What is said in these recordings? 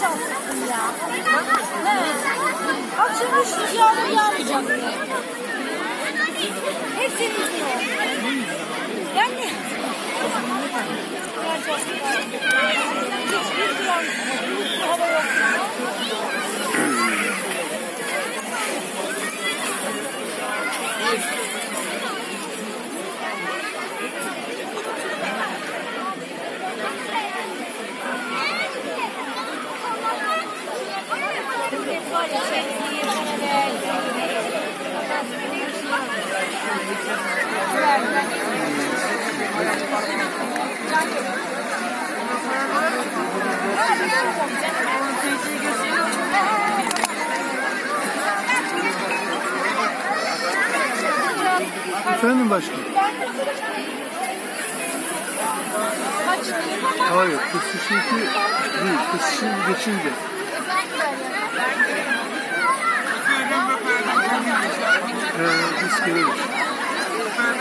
şanslısın ya. He. Akşam yağmur yağmayacak. Efendim başkanım? Hayır, kısışınki değil, kısışın geçince. İskelemiş.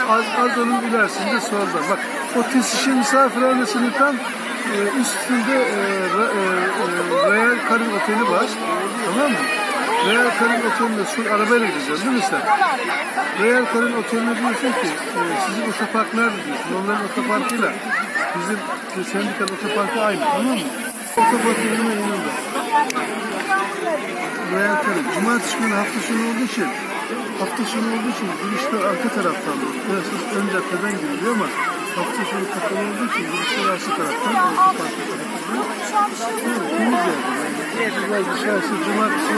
Az, az onun ilerisinde solda. Bak, o tesişin misafirhanesinin tam e, üstünde e, e, e, Royal Karin Oteli var. Tamam mı? Royal Karin Oteli'ne şu arabayla gideceğiz değil mi sen? Royal Karin Oteli'ne diyorsun ki e, sizin otopark nerede diyorsun. Onların otoparkıyla bizim e, sendikal otoparkı aynı tamam mı? Otoparkın hemen yanında. Royal Karin. Cumartesi günü hafta sonu olduğu için hafta sonu olduğu için girişler arka taraftan. Biraz ön caddeden giriliyor ama hafta sonu kapalı olduğu için girişler arka taraftan. Otoparkı tarafından. Şu an bir şey yok. Evet, temiz yani. Biraz dışarısı cumartesi